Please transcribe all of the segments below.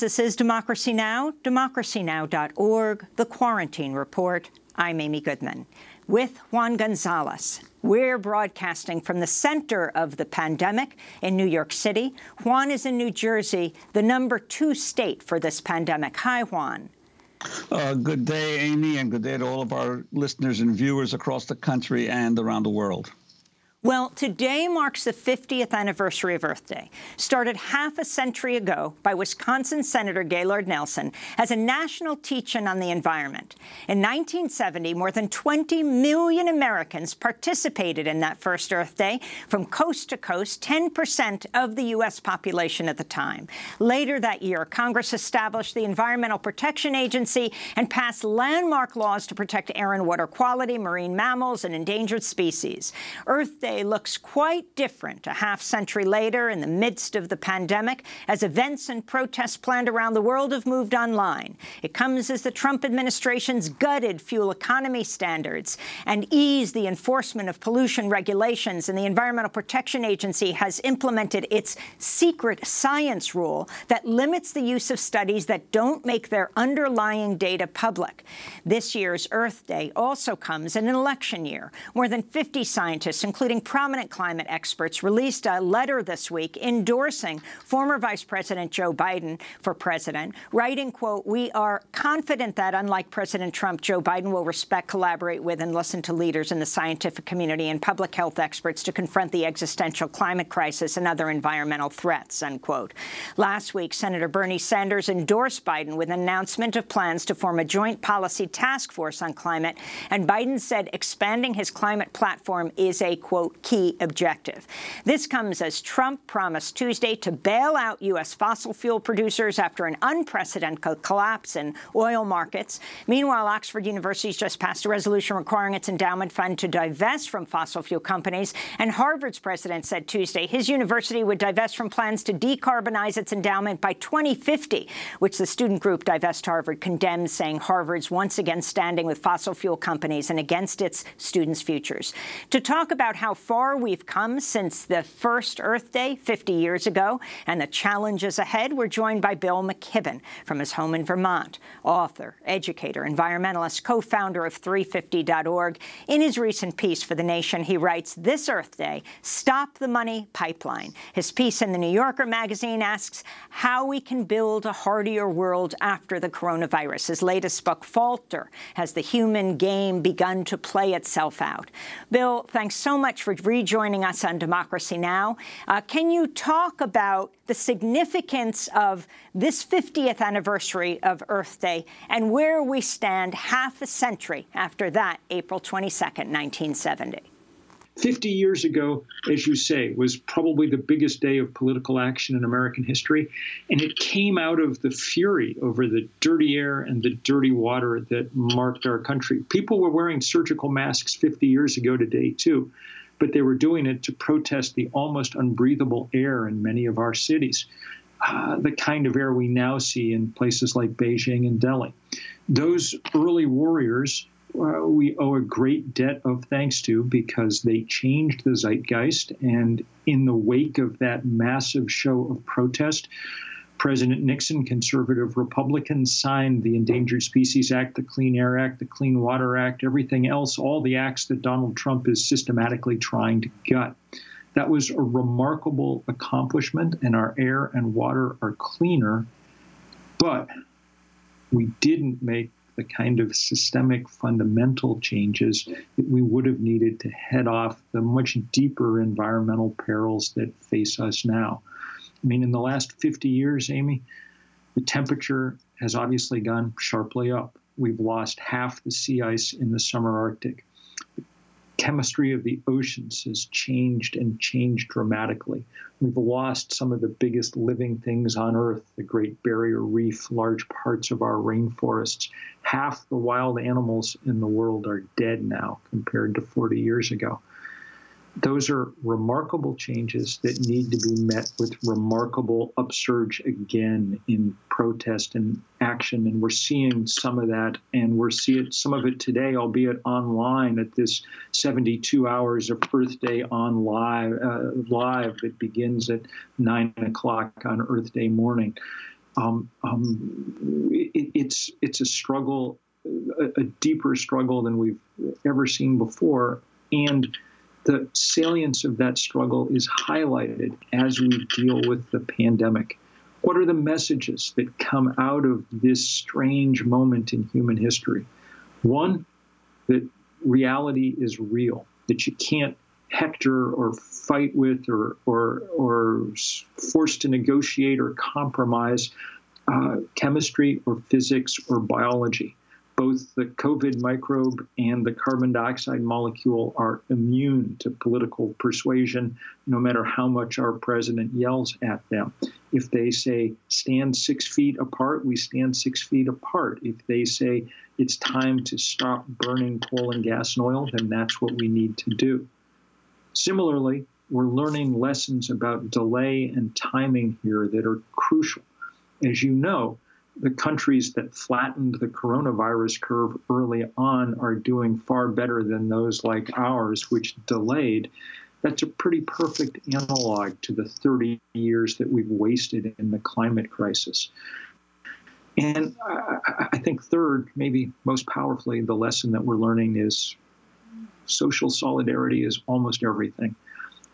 This is Democracy Now!, democracynow.org, The Quarantine Report. I'm Amy Goodman. With Juan Gonzalez, we're broadcasting from the center of the pandemic in New York City. Juan is in New Jersey, the number two state for this pandemic. Hi, Juan. Uh, good day, Amy, and good day to all of our listeners and viewers across the country and around the world. Well, today marks the 50th anniversary of Earth Day, started half a century ago by Wisconsin Senator Gaylord Nelson as a national teach-in on the environment. In 1970, more than 20 million Americans participated in that first Earth Day, from coast to coast, 10% of the U.S. population at the time. Later that year, Congress established the Environmental Protection Agency and passed landmark laws to protect air and water quality, marine mammals, and endangered species. Earth Day looks quite different a half-century later in the midst of the pandemic as events and protests planned around the world have moved online. It comes as the Trump administration's gutted fuel economy standards and eased the enforcement of pollution regulations, and the Environmental Protection Agency has implemented its secret science rule that limits the use of studies that don't make their underlying data public. This year's Earth Day also comes in an election year. More than 50 scientists, including prominent climate experts released a letter this week endorsing former Vice President Joe Biden for president, writing, quote, we are confident that, unlike President Trump, Joe Biden will respect, collaborate with, and listen to leaders in the scientific community and public health experts to confront the existential climate crisis and other environmental threats, unquote. Last week, Senator Bernie Sanders endorsed Biden with an announcement of plans to form a joint policy task force on climate, and Biden said expanding his climate platform is a, quote, key objective. This comes as Trump promised Tuesday to bail out U.S. fossil fuel producers after an unprecedented collapse in oil markets. Meanwhile, Oxford University just passed a resolution requiring its endowment fund to divest from fossil fuel companies, and Harvard's president said Tuesday his university would divest from plans to decarbonize its endowment by 2050, which the student group Divest Harvard condemns, saying Harvard's once again standing with fossil fuel companies and against its students' futures. To talk about how far we've come since the first Earth Day 50 years ago and the challenges ahead, we're joined by Bill McKibben from his home in Vermont, author, educator, environmentalist, co-founder of 350.org. In his recent piece for The Nation, he writes, this Earth Day, stop the money pipeline. His piece in The New Yorker magazine asks how we can build a hardier world after the coronavirus. His latest book, Falter, has the human game begun to play itself out. Bill, thanks so much for rejoining us on Democracy Now! Uh, can you talk about the significance of this 50th anniversary of Earth Day and where we stand half a century after that, April 22nd, 1970? 50 years ago, as you say, was probably the biggest day of political action in American history. And it came out of the fury over the dirty air and the dirty water that marked our country. People were wearing surgical masks 50 years ago today, too but they were doing it to protest the almost unbreathable air in many of our cities, uh, the kind of air we now see in places like Beijing and Delhi. Those early warriors uh, we owe a great debt of thanks to because they changed the zeitgeist. And in the wake of that massive show of protest, President Nixon, conservative Republican, signed the Endangered Species Act, the Clean Air Act, the Clean Water Act, everything else, all the acts that Donald Trump is systematically trying to gut. That was a remarkable accomplishment, and our air and water are cleaner. But we didn't make the kind of systemic fundamental changes that we would have needed to head off the much deeper environmental perils that face us now. I mean, in the last 50 years, Amy, the temperature has obviously gone sharply up. We've lost half the sea ice in the summer Arctic. The chemistry of the oceans has changed and changed dramatically. We've lost some of the biggest living things on Earth, the Great Barrier Reef, large parts of our rainforests. Half the wild animals in the world are dead now compared to 40 years ago those are remarkable changes that need to be met with remarkable upsurge again in protest and action. And we're seeing some of that, and we're seeing some of it today, albeit online at this 72 hours of Earth Day on live, uh, live that begins at 9 o'clock on Earth Day morning. Um, um, it, it's it's a struggle, a, a deeper struggle than we've ever seen before, and the salience of that struggle is highlighted as we deal with the pandemic. What are the messages that come out of this strange moment in human history? One, that reality is real, that you can't hector or fight with or, or, or forced to negotiate or compromise uh, chemistry or physics or biology both the COVID microbe and the carbon dioxide molecule are immune to political persuasion, no matter how much our president yells at them. If they say stand six feet apart, we stand six feet apart. If they say it's time to stop burning coal and gas and oil, then that's what we need to do. Similarly, we're learning lessons about delay and timing here that are crucial. As you know, the countries that flattened the coronavirus curve early on are doing far better than those like ours, which delayed. That's a pretty perfect analog to the 30 years that we've wasted in the climate crisis. And I, think, third, maybe most powerfully, the lesson that we're learning is social solidarity is almost everything.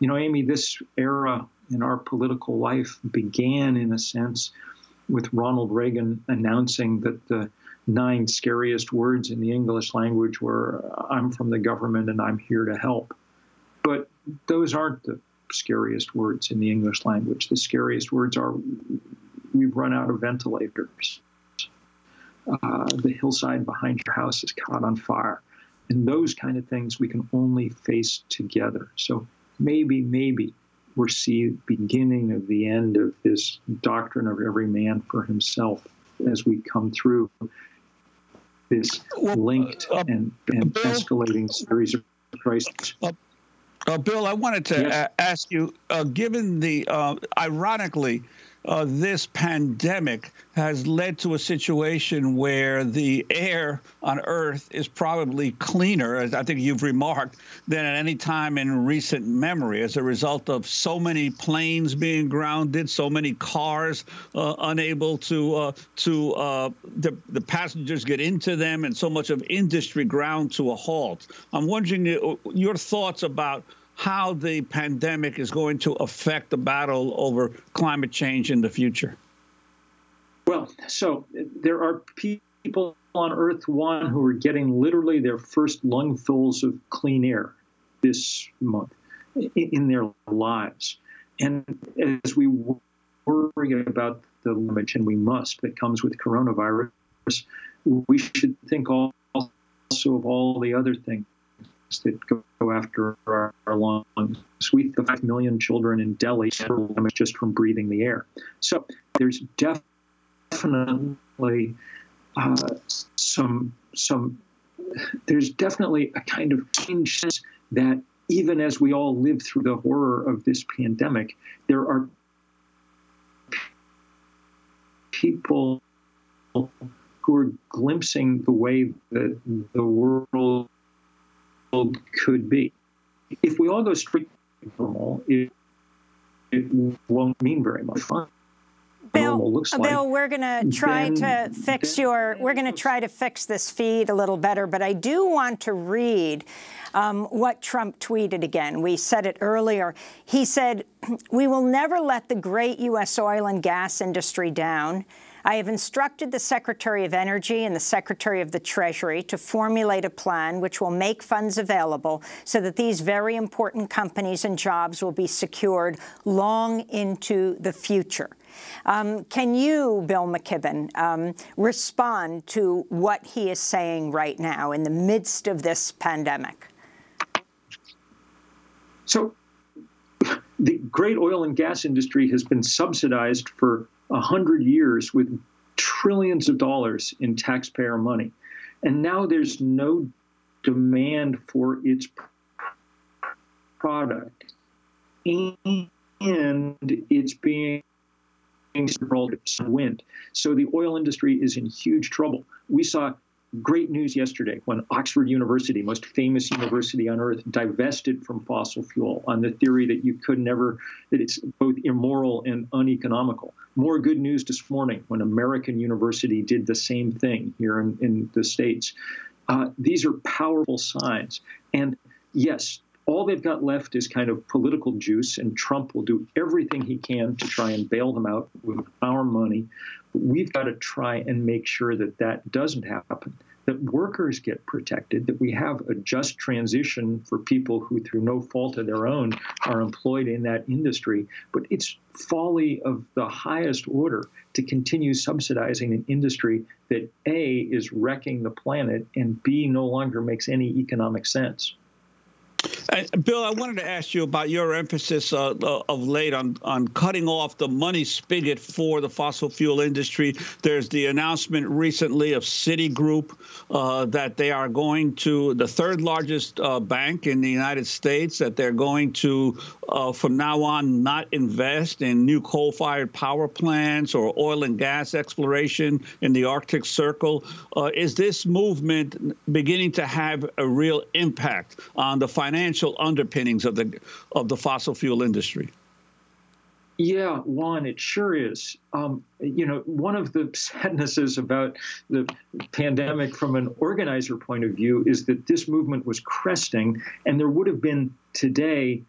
You know, Amy, this era in our political life began, in a sense, with Ronald Reagan announcing that the nine scariest words in the English language were, I'm from the government and I'm here to help. But those aren't the scariest words in the English language. The scariest words are, we've run out of ventilators. Uh, the hillside behind your house is caught on fire. And those kind of things we can only face together. So maybe, maybe foresee beginning of the end of this doctrine of every man for himself as we come through this linked uh, and, and Bill, escalating series of crises. Uh, uh, Bill, I wanted to yes. ask you, uh, given the, uh, ironically, uh, this pandemic has led to a situation where the air on Earth is probably cleaner, as I think you've remarked, than at any time in recent memory as a result of so many planes being grounded, so many cars uh, unable to uh, to uh, the, the passengers get into them, and so much of industry ground to a halt. I'm wondering uh, your thoughts about how the pandemic is going to affect the battle over climate change in the future? Well, so there are people on Earth One who are getting literally their first lungfuls of clean air this month in their lives. And as we worry about the damage, and we must, that comes with coronavirus, we should think also of all the other things that go after our, our lungs. We have 5 million children in Delhi just from breathing the air. So there's definitely uh, some some there's definitely a kind of change that even as we all live through the horror of this pandemic, there are people who are glimpsing the way that the world could be. If we all go straight to normal, it, it won't mean very much fun. Bill, Bill, we're going to try then, to fix your, we're going to try to fix this feed a little better, but I do want to read um, what Trump tweeted again. We said it earlier. He said, we will never let the great U.S. oil and gas industry down. I have instructed the Secretary of Energy and the Secretary of the Treasury to formulate a plan which will make funds available so that these very important companies and jobs will be secured long into the future. Um, can you, Bill McKibben, um, respond to what he is saying right now in the midst of this pandemic? So the great oil and gas industry has been subsidized for 100 years with trillions of dollars in taxpayer money. And now there's no demand for its product. And it's being wind. So the oil industry is in huge trouble. We saw great news yesterday when Oxford University, most famous university on earth, divested from fossil fuel on the theory that you could never, that it's both immoral and uneconomical. More good news this morning when American University did the same thing here in, in the States. Uh, these are powerful signs. And yes, all they've got left is kind of political juice, and Trump will do everything he can to try and bail them out with our money. We've got to try and make sure that that doesn't happen, that workers get protected, that we have a just transition for people who, through no fault of their own, are employed in that industry. But it's folly of the highest order to continue subsidizing an industry that A is wrecking the planet and B no longer makes any economic sense. Uh, Bill, I wanted to ask you about your emphasis uh, uh, of late on, on cutting off the money spigot for the fossil fuel industry. There's the announcement recently of Citigroup uh, that they are going to, the third largest uh, bank in the United States, that they're going to, uh, from now on, not invest in new coal fired power plants or oil and gas exploration in the Arctic Circle. is this movement beginning to have a real impact on the financial? Underpinnings of the of the fossil fuel industry. Yeah, Juan, it sure is. Um, you know, one of the sadnesses about the pandemic from an organizer point of view is that this movement was cresting, and there would have been today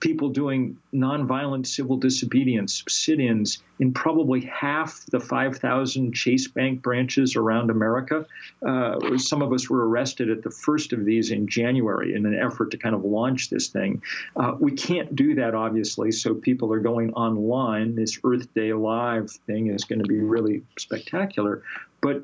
people doing nonviolent civil disobedience sit-ins in probably half the 5,000 Chase Bank branches around America. Uh, some of us were arrested at the first of these in January in an effort to kind of launch this thing. Uh, we can't do that, obviously, so people are going online. This Earth Day Live thing is going to be really spectacular. But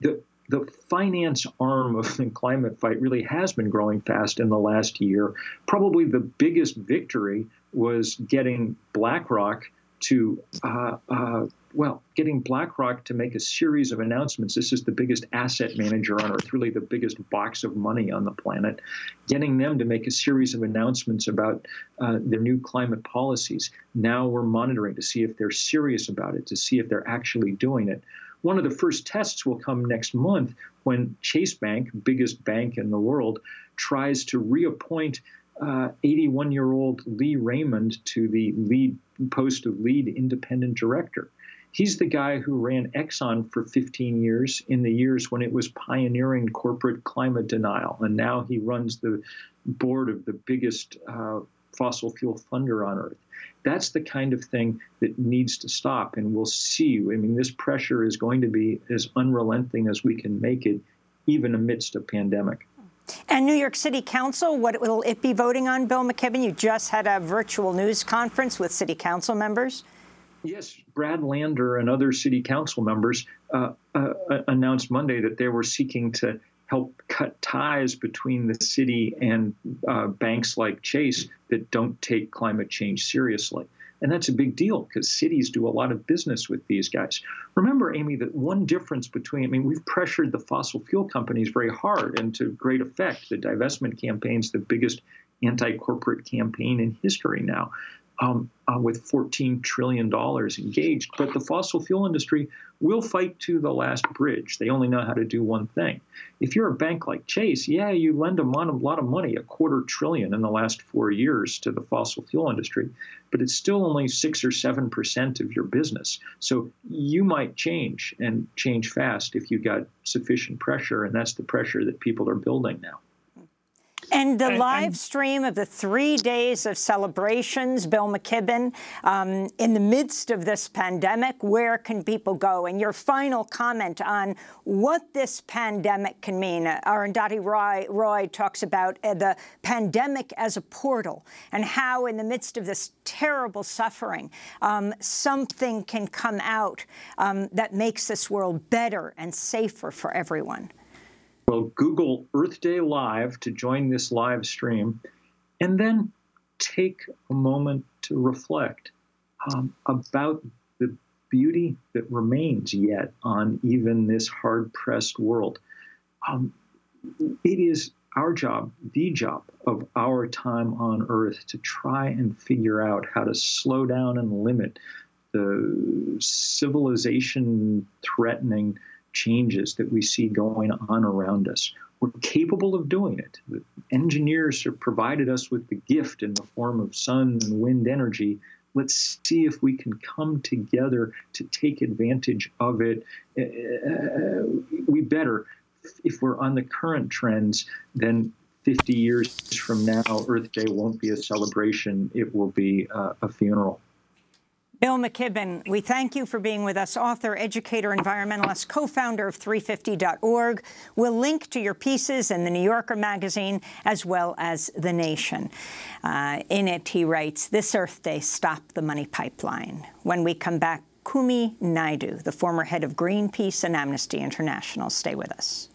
the the finance arm of the climate fight really has been growing fast in the last year. Probably the biggest victory was getting BlackRock to, uh, uh, well, getting BlackRock to make a series of announcements. This is the biggest asset manager on earth, really the biggest box of money on the planet. Getting them to make a series of announcements about uh, their new climate policies. Now we're monitoring to see if they're serious about it, to see if they're actually doing it. One of the first tests will come next month when Chase Bank, biggest bank in the world, tries to reappoint 81 uh, year old Lee Raymond to the lead post of lead independent director. He's the guy who ran Exxon for 15 years in the years when it was pioneering corporate climate denial. And now he runs the board of the biggest uh, fossil fuel funder on earth. That's the kind of thing that needs to stop. And we'll see. I mean, this pressure is going to be as unrelenting as we can make it, even amidst a pandemic. And New York City Council, what will it be voting on, Bill McKibben? You just had a virtual news conference with City Council members. Yes, Brad Lander and other City Council members uh, uh, announced Monday that they were seeking to help cut ties between the city and uh, banks like Chase that don't take climate change seriously. And that's a big deal because cities do a lot of business with these guys. Remember, Amy, that one difference between, I mean, we've pressured the fossil fuel companies very hard and to great effect. The divestment campaign's the biggest anti corporate campaign in history now um, uh, with $14 trillion engaged. But the fossil fuel industry will fight to the last bridge. They only know how to do one thing. If you're a bank like Chase, yeah, you lend a lot of money, a quarter trillion in the last four years to the fossil fuel industry, but it's still only six or seven percent of your business. So you might change and change fast if you got sufficient pressure, and that's the pressure that people are building now. And the and, live and stream of the three days of celebrations, Bill McKibben, um, in the midst of this pandemic, where can people go? And your final comment on what this pandemic can mean. Uh, Arundhati Roy, Roy talks about uh, the pandemic as a portal and how in the midst of this terrible suffering, um, something can come out um, that makes this world better and safer for everyone. Well, Google Earth Day Live to join this live stream, and then take a moment to reflect um, about the beauty that remains yet on even this hard pressed world. Um, it is our job, the job of our time on Earth, to try and figure out how to slow down and limit the civilization threatening changes that we see going on around us. We're capable of doing it. The engineers have provided us with the gift in the form of sun and wind energy. Let's see if we can come together to take advantage of it. Uh, we better, if we're on the current trends, then 50 years from now, Earth Day won't be a celebration, it will be uh, a funeral. Bill McKibben, we thank you for being with us, author, educator, environmentalist, co-founder of 350.org. We'll link to your pieces in the New Yorker magazine as well as The Nation. Uh, in it, he writes, this Earth Day, stop the money pipeline. When we come back, Kumi Naidoo, the former head of Greenpeace and Amnesty International. Stay with us.